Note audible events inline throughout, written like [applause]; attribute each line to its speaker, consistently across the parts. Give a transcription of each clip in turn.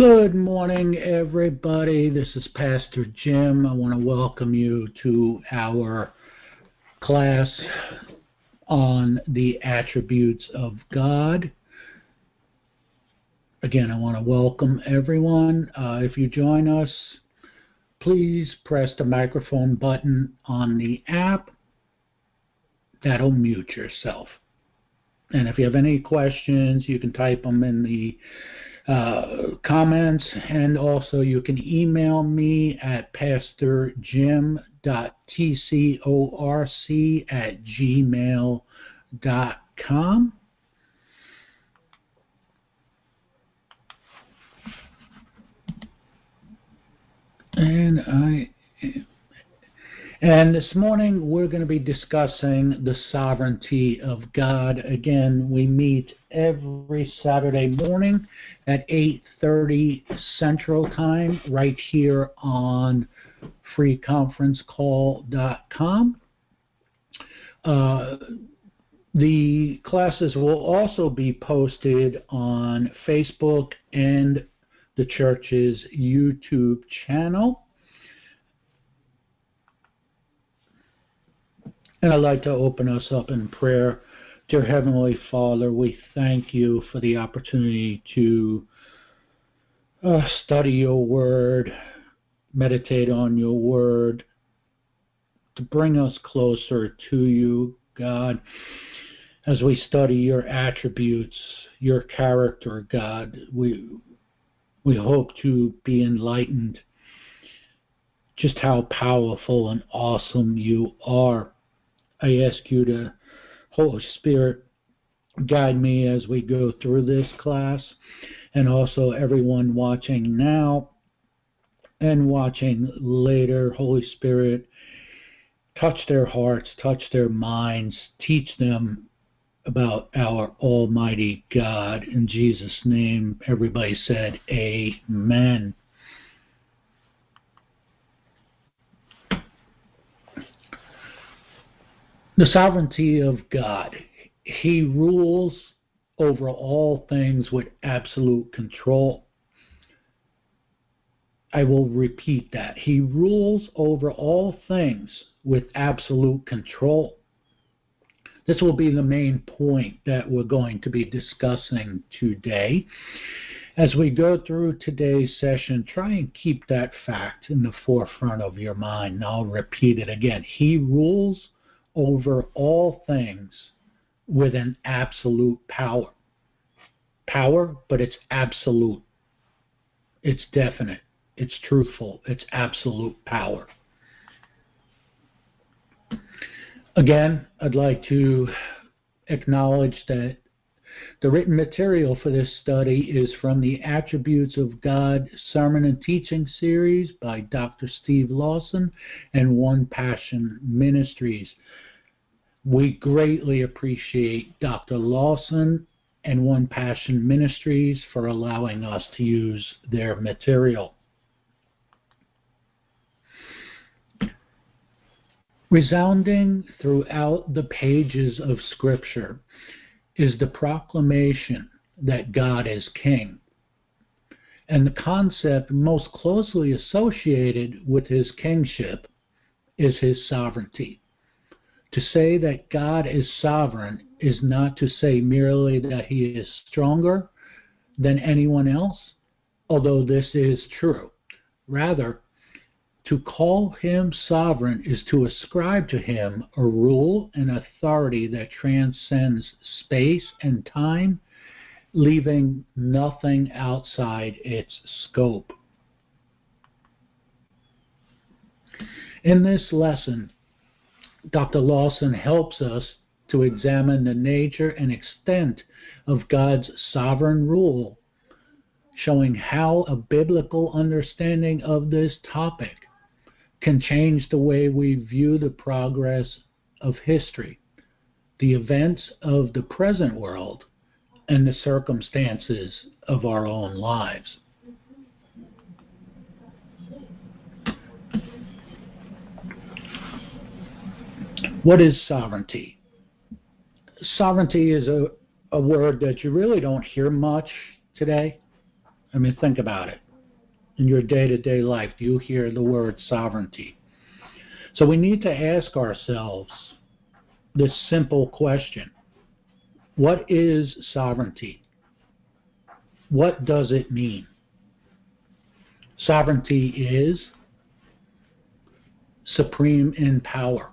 Speaker 1: Good morning, everybody. This is Pastor Jim. I want to welcome you to our class on the attributes of God. Again, I want to welcome everyone. Uh, if you join us, please press the microphone button on the app. That'll mute yourself. And if you have any questions, you can type them in the uh, comments, and also you can email me at pastorjim.tcorc at gmail.com. And I and this morning we're going to be discussing the sovereignty of God. Again, we meet every Saturday morning at 8:30 Central Time right here on freeconferencecall.com. Uh, the classes will also be posted on Facebook and the church's YouTube channel. And I'd like to open us up in prayer. Dear Heavenly Father, we thank you for the opportunity to uh, study your word, meditate on your word, to bring us closer to you, God, as we study your attributes, your character, God. We, we hope to be enlightened just how powerful and awesome you are. I ask you to, Holy Spirit, guide me as we go through this class, and also everyone watching now and watching later. Holy Spirit, touch their hearts, touch their minds, teach them about our Almighty God. In Jesus' name, everybody said, Amen. The sovereignty of God. He rules over all things with absolute control. I will repeat that. He rules over all things with absolute control. This will be the main point that we're going to be discussing today. As we go through today's session, try and keep that fact in the forefront of your mind. And I'll repeat it again. He rules over all things with an absolute power. Power, but it's absolute. It's definite. It's truthful. It's absolute power. Again, I'd like to acknowledge that the written material for this study is from the Attributes of God Sermon and Teaching Series by Dr. Steve Lawson and One Passion Ministries. We greatly appreciate Dr. Lawson and One Passion Ministries for allowing us to use their material. Resounding throughout the pages of Scripture is the proclamation that God is King. And the concept most closely associated with his kingship is his sovereignty. To say that God is sovereign is not to say merely that he is stronger than anyone else, although this is true. Rather, to call him sovereign is to ascribe to him a rule and authority that transcends space and time, leaving nothing outside its scope. In this lesson, Dr. Lawson helps us to examine the nature and extent of God's sovereign rule, showing how a biblical understanding of this topic can change the way we view the progress of history, the events of the present world, and the circumstances of our own lives. What is sovereignty? Sovereignty is a, a word that you really don't hear much today. I mean, think about it. In your day to day life, you hear the word sovereignty? So we need to ask ourselves this simple question What is sovereignty? What does it mean? Sovereignty is supreme in power,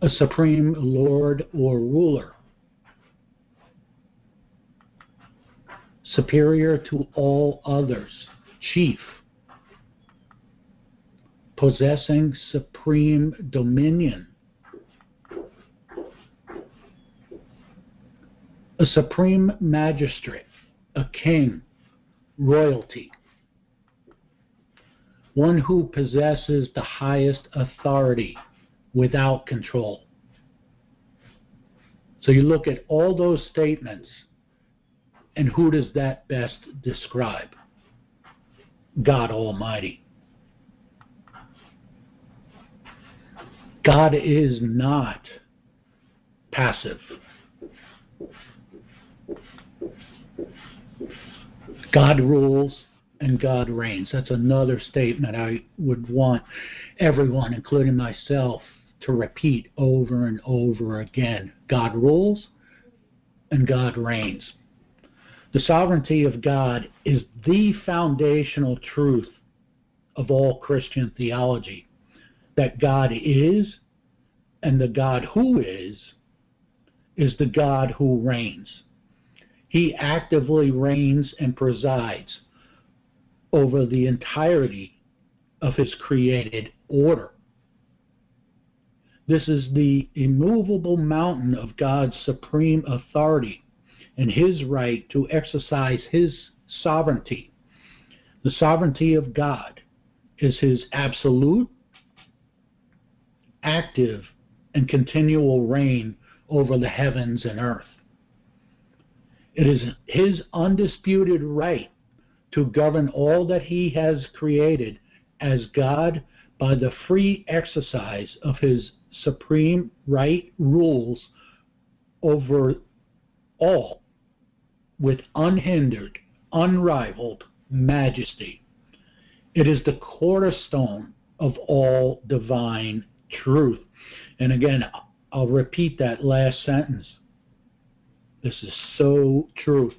Speaker 1: a supreme lord or ruler, superior to all others, chief, possessing supreme dominion. A supreme magistrate, a king, royalty, one who possesses the highest authority without control. So you look at all those statements, and who does that best describe? God Almighty. God is not passive. God rules and God reigns. That's another statement I would want everyone, including myself, to repeat over and over again. God rules and God reigns. The sovereignty of God is the foundational truth of all Christian theology that God is and the God who is is the God who reigns. He actively reigns and presides over the entirety of his created order. This is the immovable mountain of God's supreme authority and his right to exercise his sovereignty. The sovereignty of God is his absolute active and continual reign over the heavens and earth. It is his undisputed right to govern all that he has created as God by the free exercise of his supreme right rules over all with unhindered, unrivaled majesty. It is the cornerstone of all divine truth. And again, I'll repeat that last sentence. This is so true.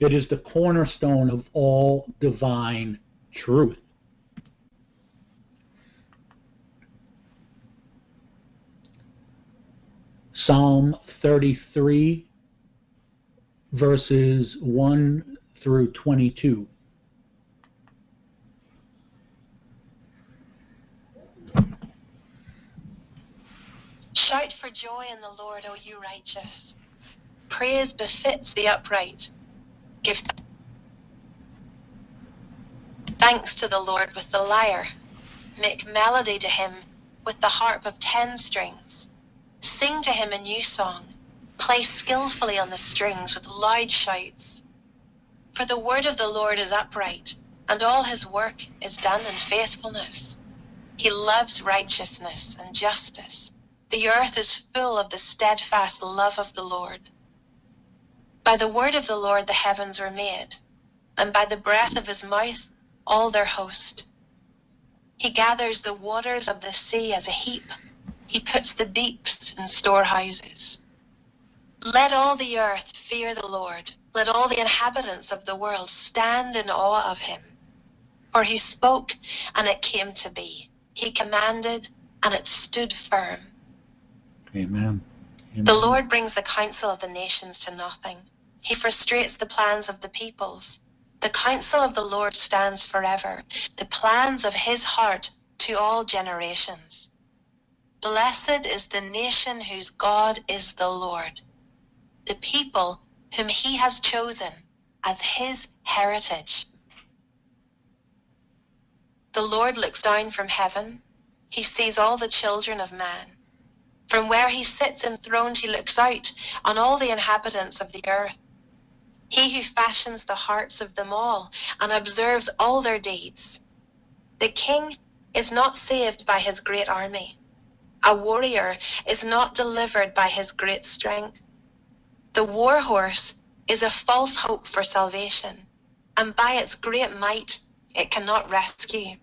Speaker 1: It is the cornerstone of all divine truth. Psalm 33, verses 1 through 22.
Speaker 2: Shout for joy in the Lord, O you righteous. Praise befits the upright. Give thanks to the Lord with the lyre. Make melody to him with the harp of ten strings. Sing to him a new song. Play skillfully on the strings with loud shouts. For the word of the Lord is upright, and all his work is done in faithfulness. He loves righteousness and justice. The earth is full of the steadfast love of the Lord. By the word of the Lord the heavens were made, and by the breath of his mouth all their host. He gathers the waters of the sea as a heap, he puts the deeps in storehouses. Let all the earth fear the Lord. Let all the inhabitants of the world stand in awe of him. For he spoke, and it came to be. He commanded, and it stood firm.
Speaker 1: Amen. Amen.
Speaker 2: The Lord brings the counsel of the nations to nothing. He frustrates the plans of the peoples. The counsel of the Lord stands forever, the plans of his heart to all generations. Blessed is the nation whose God is the Lord, the people whom he has chosen as his heritage. The Lord looks down from heaven. He sees all the children of man. From where he sits enthroned, he looks out on all the inhabitants of the earth. He who fashions the hearts of them all and observes all their deeds. The king is not saved by his great army. A warrior is not delivered by his great strength. The war horse is a false hope for salvation, and by its great might it cannot rescue.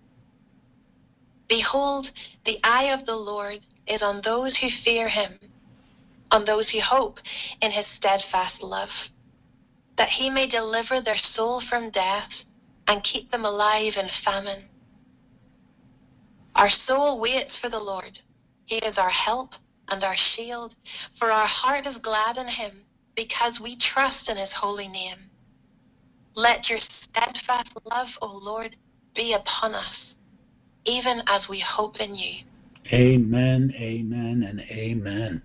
Speaker 2: Behold, the eye of the Lord is on those who fear him, on those who hope in his steadfast love, that he may deliver their soul from death and keep them alive in famine. Our soul waits for the Lord. He is our help and our shield, for our heart is glad in him because we trust in his holy name. Let your steadfast love, O Lord, be upon us, even as we hope in you.
Speaker 1: Amen, amen, and amen.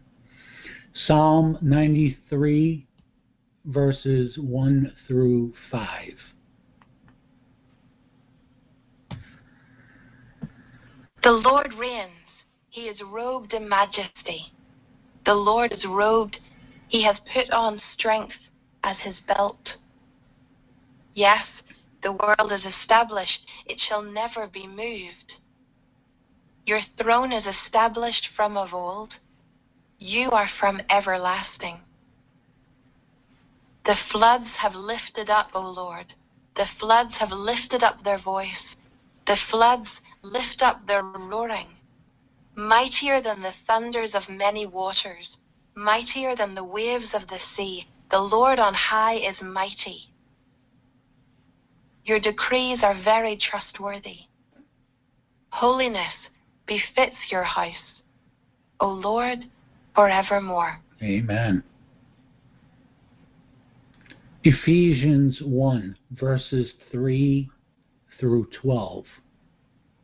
Speaker 1: Psalm 93, verses 1 through 5.
Speaker 2: The Lord reigns. He is robed in majesty. The Lord is robed. He has put on strength as his belt. Yes, the world is established. It shall never be moved. Your throne is established from of old. You are from everlasting. The floods have lifted up, O Lord. The floods have lifted up their voice. The floods lift up their roaring. Mightier than the thunders of many waters, mightier than the waves of the sea, the Lord on high is mighty. Your decrees are very trustworthy. Holiness befits your house, O Lord, forevermore.
Speaker 1: Amen. Ephesians 1, verses 3 through 12.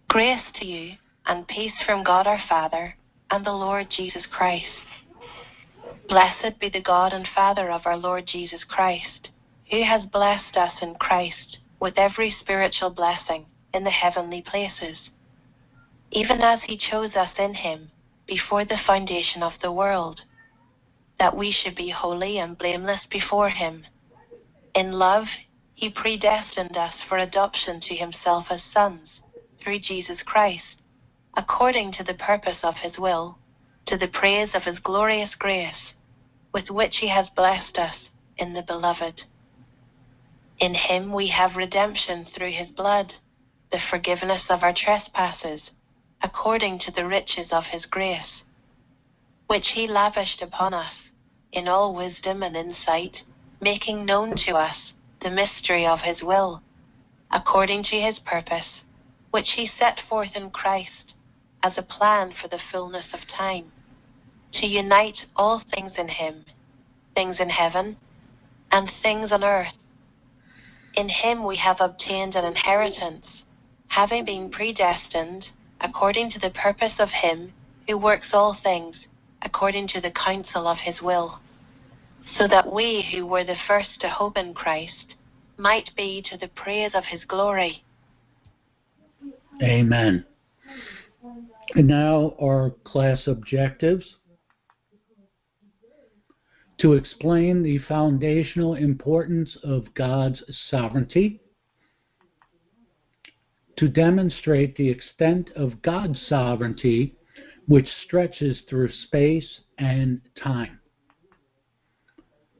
Speaker 2: Grace to you and peace from God our Father and the Lord Jesus Christ. Blessed be the God and Father of our Lord Jesus Christ, who has blessed us in Christ with every spiritual blessing in the heavenly places, even as he chose us in him before the foundation of the world, that we should be holy and blameless before him. In love, he predestined us for adoption to himself as sons through Jesus Christ, according to the purpose of his will, to the praise of his glorious grace, with which he has blessed us in the Beloved. In him we have redemption through his blood, the forgiveness of our trespasses, according to the riches of his grace, which he lavished upon us in all wisdom and insight, making known to us the mystery of his will, according to his purpose, which he set forth in Christ as a plan for the fullness of time, to unite all things in him, things in heaven and things on earth. In him we have obtained an inheritance, having been predestined according to the purpose of him who works all things according to the counsel of his will, so that we who were the first to hope in Christ might be to the praise of his glory.
Speaker 1: Amen. And now our class objectives. To explain the foundational importance of God's sovereignty. To demonstrate the extent of God's sovereignty, which stretches through space and time.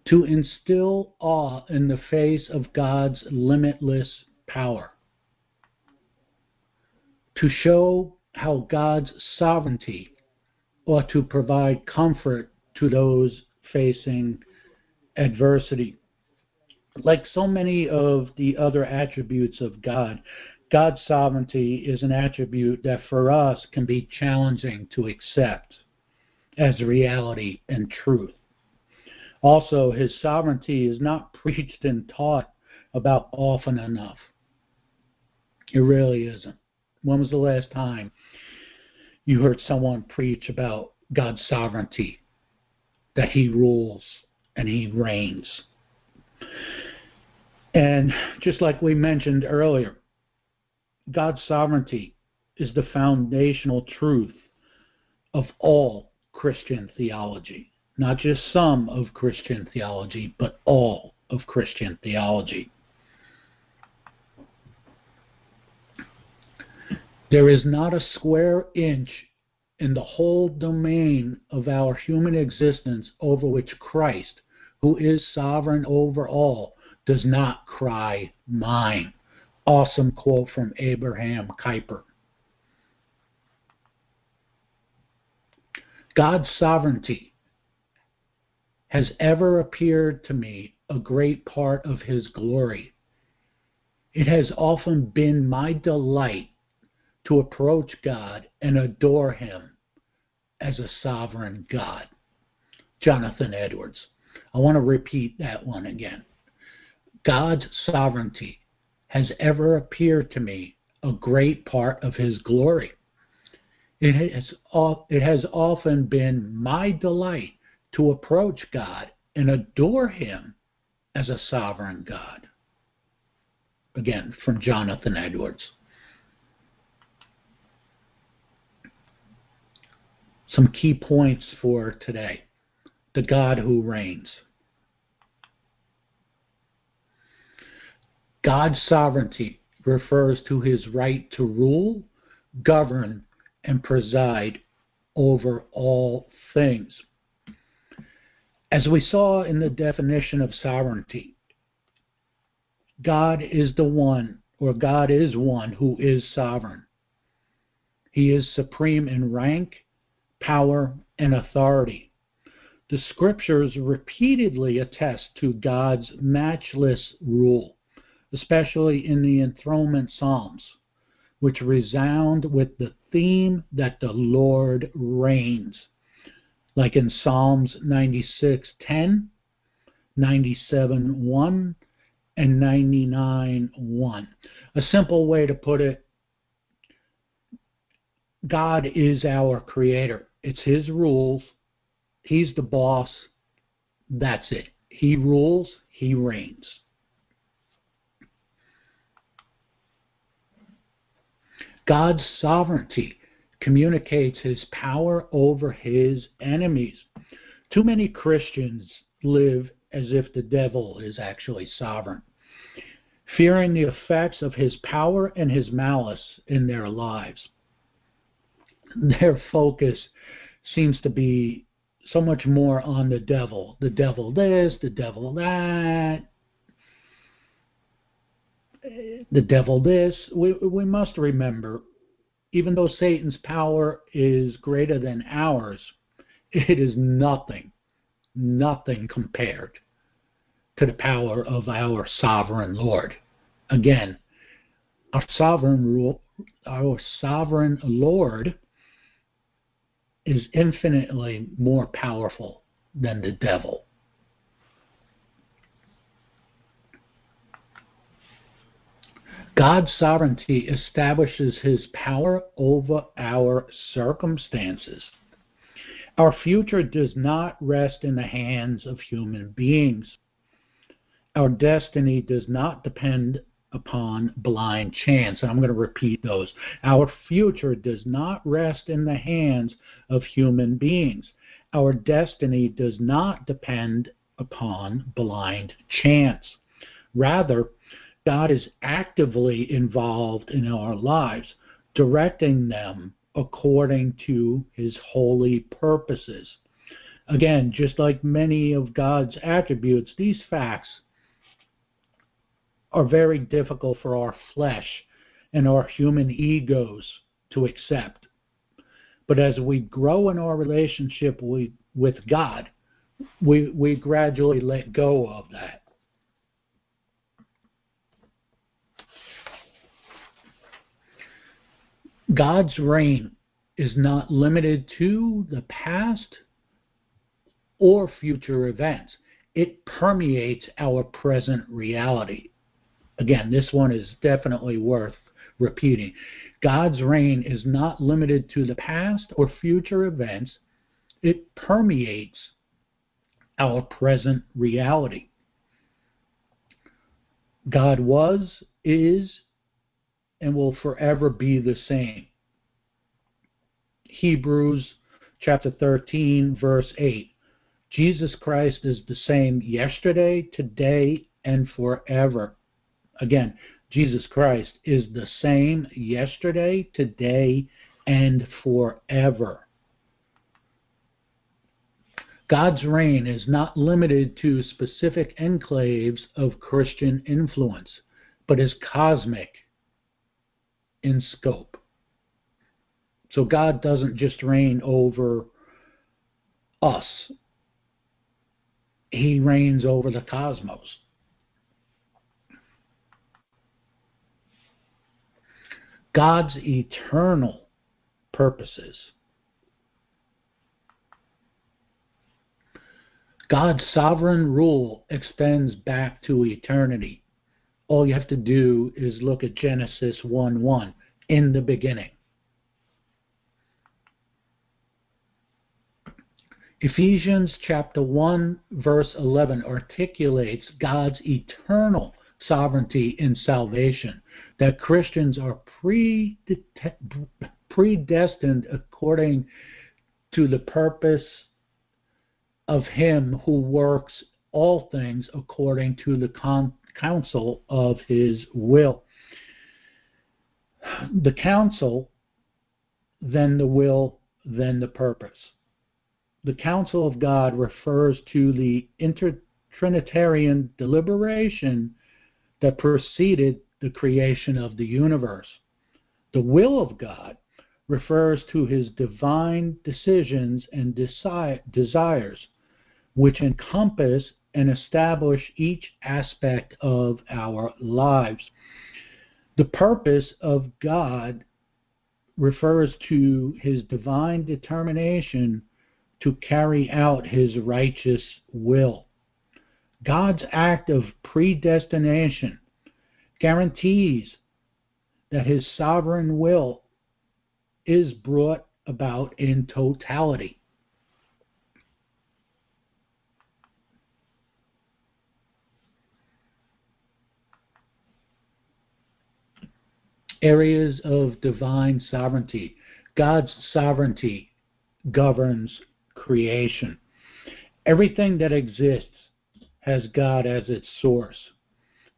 Speaker 1: To instill awe in the face of God's limitless power to show how God's sovereignty ought to provide comfort to those facing adversity. Like so many of the other attributes of God, God's sovereignty is an attribute that for us can be challenging to accept as reality and truth. Also, his sovereignty is not [laughs] preached and taught about often enough. It really isn't. When was the last time you heard someone preach about God's sovereignty, that He rules and He reigns? And just like we mentioned earlier, God's sovereignty is the foundational truth of all Christian theology. Not just some of Christian theology, but all of Christian theology. There is not a square inch in the whole domain of our human existence over which Christ, who is sovereign over all, does not cry, Mine. Awesome quote from Abraham Kuyper. God's sovereignty has ever appeared to me a great part of his glory. It has often been my delight to approach God and adore him as a sovereign God. Jonathan Edwards. I want to repeat that one again. God's sovereignty has ever appeared to me a great part of his glory. It has, it has often been my delight to approach God and adore him as a sovereign God. Again, from Jonathan Edwards. Some key points for today the God who reigns. God's sovereignty refers to his right to rule, govern, and preside over all things. As we saw in the definition of sovereignty, God is the one, or God is one who is sovereign. He is supreme in rank, power, and authority. The scriptures repeatedly attest to God's matchless rule, especially in the enthronement psalms, which resound with the theme that the Lord reigns, like in Psalms 96:10, 97:1, and 99:1. A simple way to put it God is our creator. It's his rules. He's the boss. That's it. He rules, he reigns. God's sovereignty communicates his power over his enemies. Too many Christians live as if the devil is actually sovereign, fearing the effects of his power and his malice in their lives. [laughs] Their focus seems to be so much more on the devil. The devil this, the devil that, the devil this. We, we must remember, even though Satan's power is greater than ours, it is nothing, nothing compared to the power of our sovereign Lord. Again, our sovereign rule, our sovereign Lord is infinitely more powerful than the devil. God's sovereignty establishes his power over our circumstances. Our future does not rest in the hands of human beings. Our destiny does not depend upon blind chance. And I'm going to repeat those. Our future does not rest in the hands of human beings. Our destiny does not depend upon blind chance. Rather, God is actively involved in our lives, directing them according to his holy purposes. Again, just like many of God's attributes, these facts are very difficult for our flesh and our human egos to accept. But as we grow in our relationship with, with God, we, we gradually let go of that. God's reign is not limited to the past or future events. It permeates our present reality. Again, this one is definitely worth repeating. God's reign is not limited to the past or future events, it permeates our present reality. God was, is, and will forever be the same. Hebrews chapter 13, verse 8. Jesus Christ is the same yesterday, today, and forever. Again, Jesus Christ is the same yesterday, today, and forever. God's reign is not limited to specific enclaves of Christian influence, but is cosmic in scope. So God doesn't just reign over us, He reigns over the cosmos. God's eternal purposes God's sovereign rule extends back to eternity. All you have to do is look at Genesis 1 1 in the beginning. Ephesians chapter 1 verse 11 articulates God's eternal sovereignty in salvation, that Christians are predestined according to the purpose of him who works all things according to the con- counsel of his will. The counsel, then the will, then the purpose. The counsel of God refers to the intertrinitarian deliberation that preceded the creation of the universe. The will of God refers to his divine decisions and desi- desires which encompass and establish each aspect of our lives. The purpose of God refers to his divine determination to carry out his righteous will. God's act of predestination guarantees that his sovereign will is brought about in totality. areas of divine sovereignty. God's sovereignty governs creation. Everything that exists has God as its source.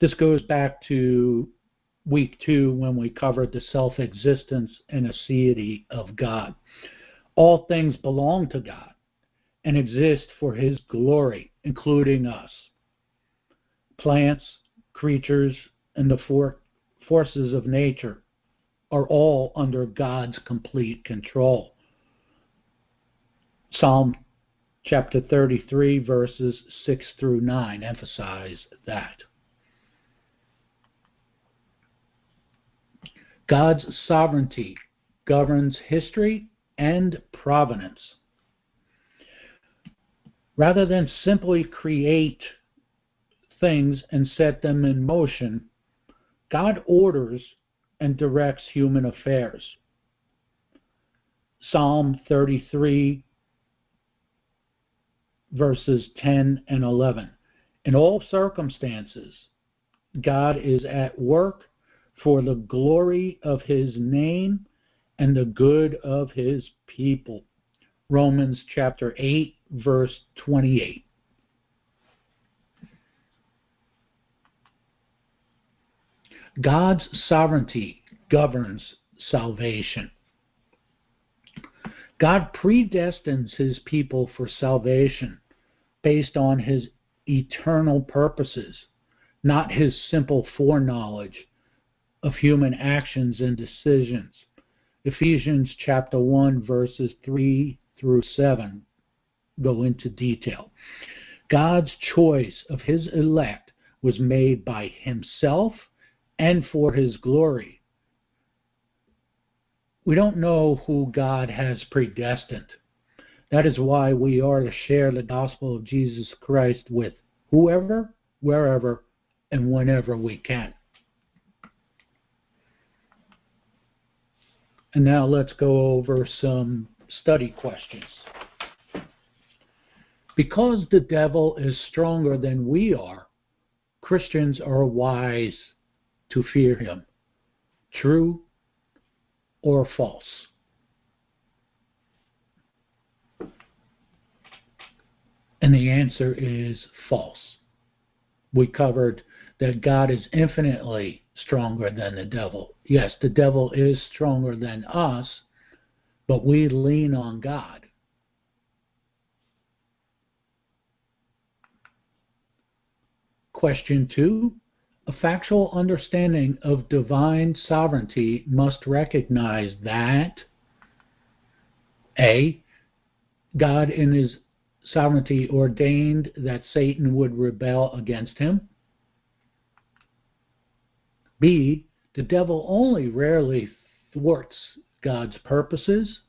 Speaker 1: This goes back to week two when we covered the self existence and aseity of God. All things belong to God and exist for His glory, including us. Plants, creatures, and the forces of nature are all under God's complete control. Psalm chapter 33, verses 6 through 9 emphasize that. God's sovereignty governs history and providence. Rather than simply create things and set them in motion, God orders and directs human affairs. Psalm 33, verses 10 and 11. In all circumstances, God is at work for the glory of his name and the good of his people. Romans chapter 8, verse 28. God's sovereignty governs salvation. God predestines his people for salvation based on his eternal purposes, not his simple foreknowledge of human actions and decisions. Ephesians chapter 1 verses 3 through 7 go into detail. God's choice of his elect was made by himself and for his glory. We don't know who God has predestined. That is why we are to share the gospel of Jesus Christ with whoever, wherever, and whenever we can. And now let's go over some study questions. Because the devil is stronger than we are, Christians are wise to fear him. True or false? And the answer is false. We covered that God is infinitely stronger than the devil. Yes, the devil is stronger than us, but we lean on God. Question two A factual understanding of divine sovereignty must recognize that A. God in his sovereignty ordained that Satan would rebel against him. B. The devil only rarely thwarts God's purposes.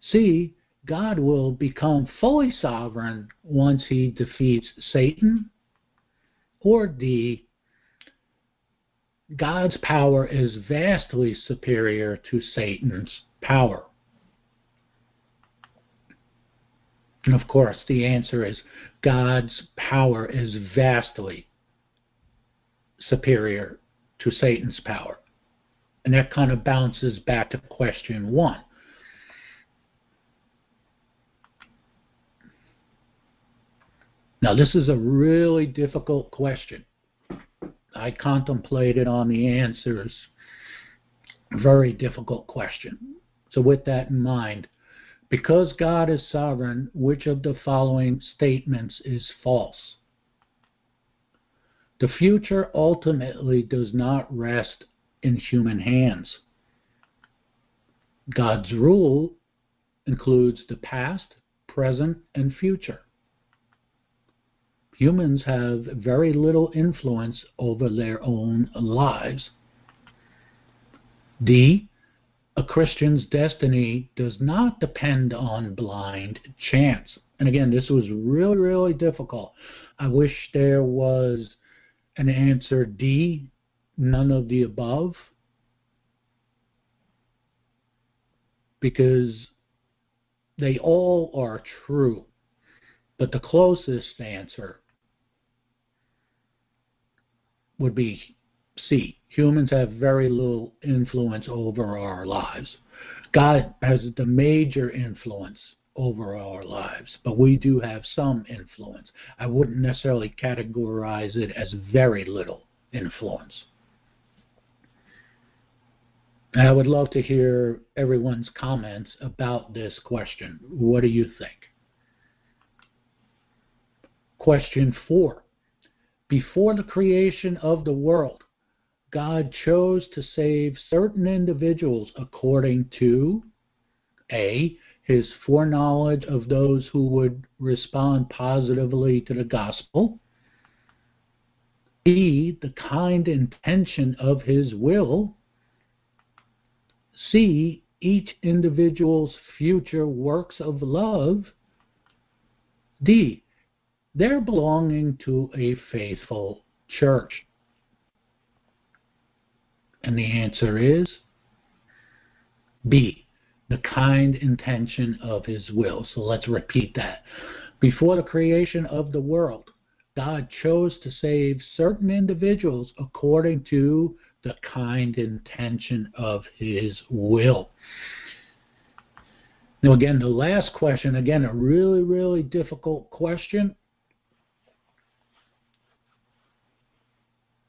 Speaker 1: C. God will become fully sovereign once he defeats Satan. Or D. God's power is vastly superior to Satan's power. And of course, the answer is God's power is vastly superior to Satan's power. And that kind of bounces back to question one. Now, this is a really difficult question. I contemplated on the answers. Very difficult question. So, with that in mind, because God is sovereign, which of the following statements is false? The future ultimately does not rest in human hands. God's rule includes the past, present, and future. Humans have very little influence over their own lives. D. A Christian's destiny does not depend on blind chance. And again, this was really, really difficult. I wish there was an answer D, none of the above, because they all are true. But the closest answer would be C. Humans have very little influence over our lives. God has the major influence over our lives, but we do have some influence. I wouldn't necessarily categorize it as very little influence. I would love to hear everyone's comments about this question. What do you think? Question four. Before the creation of the world, God chose to save certain individuals according to A. His foreknowledge of those who would respond positively to the gospel, B. The kind intention of his will, C. Each individual's future works of love, D they're belonging to a faithful church? And the answer is B, the kind intention of his will. So let's repeat that. Before the creation of the world, God chose to save certain individuals according to the kind intention of his will. Now, again, the last question, again, a really, really difficult question.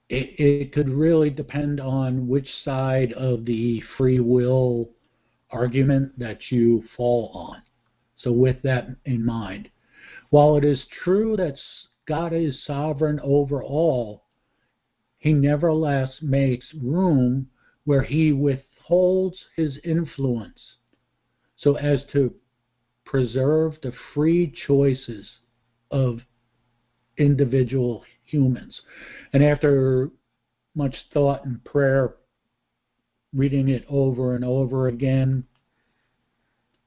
Speaker 1: it, it could really depend on which side of the free will argument that you fall on. So, with that in mind, while it is true that God is sovereign over all, he nevertheless makes room where he withholds his influence so as to preserve the free choices of individual humans. And after much thought and prayer, reading it over and over again,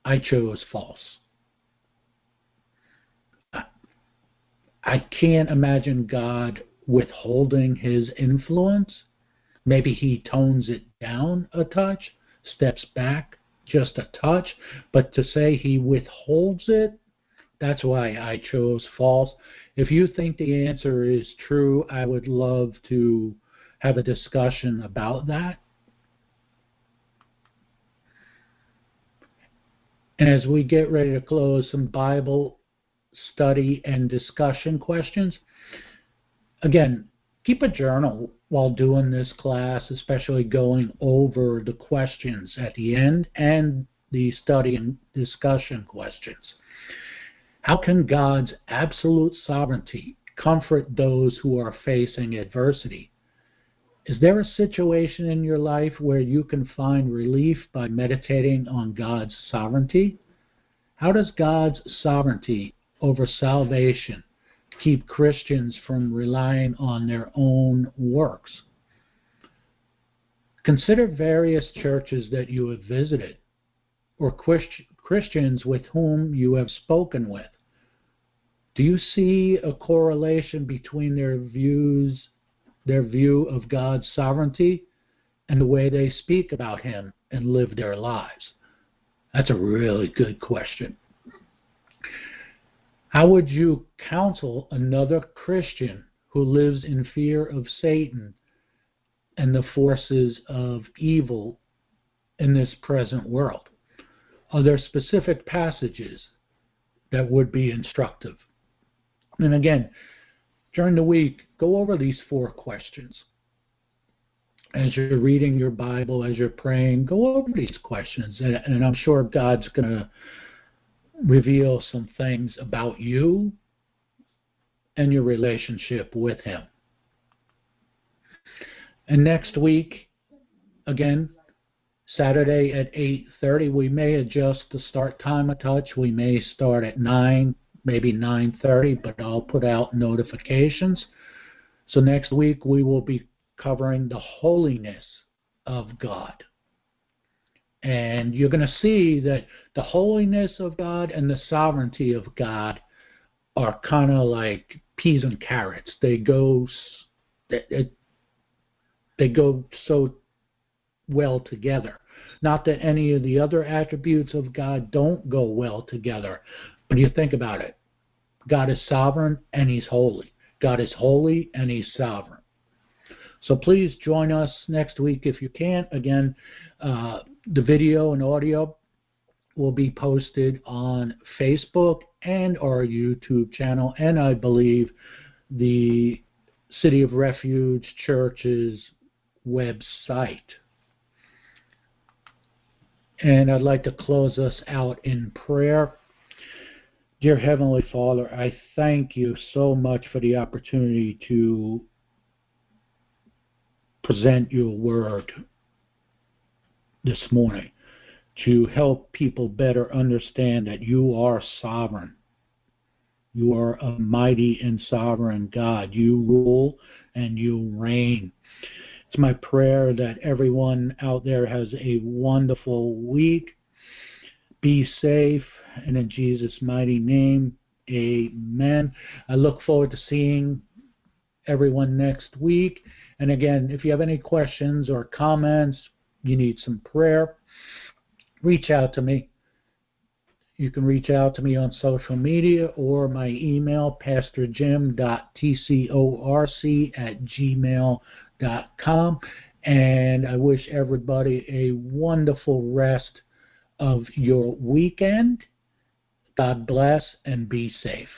Speaker 1: I chose false. I can't imagine God withholding his influence. Maybe he tones it down a touch, steps back just a touch, but to say he withholds it, that's why I chose false. If you think the answer is true, I would love to have a discussion about that. And as we get ready to close, some Bible study and discussion questions. Again, keep a journal while doing this class, especially going over the questions at the end and the study and discussion questions. How can God's absolute sovereignty comfort those who are facing adversity. Is there a situation in your life where you can find relief by meditating on God's sovereignty? How does God's sovereignty over salvation keep Christians from relying on their own works? Consider various churches that you have visited or Christians with whom you have spoken with. Do you see a correlation between their views, their view of God's sovereignty, and the way they speak about Him and live their lives? That's a really good question. How would you counsel another Christian who lives in fear of Satan and the forces of evil in this present world? Are there specific passages that would be instructive? And again, during the week, go over these four questions. As you're reading your Bible, as you're praying, go over these questions. And, and I'm sure God's going to reveal some things about you and your relationship with Him. And next week, again, Saturday at 8:30, we may adjust the start time a touch. We may start at 9, maybe 9:30, but I'll put out notifications. So next week we will be covering the holiness of God. And you're going to see that the holiness of God and the sovereignty of God are kind of like peas and carrots. They go they go so well together. Not that any of the other attributes of God don't go well together, but you think about it. God is sovereign and he's holy. God is holy and he's sovereign. So please join us next week if you can. Again, uh, the video and audio will be posted on Facebook and our YouTube channel, and I believe the City of Refuge Church's website. And I'd like to close us out in prayer. Dear Heavenly Father, I thank you so much for the opportunity to present your word this morning to help people better understand that you are sovereign. You are a mighty and sovereign God. You rule and you reign. It's my prayer that everyone out there has a wonderful week. Be safe, and in Jesus' mighty name, amen. I look forward to seeing everyone next week. And again, if you have any questions or comments, you need some prayer, reach out to me. You can reach out to me on social media or my email, pastorjim.tcorc at gmail.com com. And I wish everybody a wonderful rest of your weekend. God bless and be safe.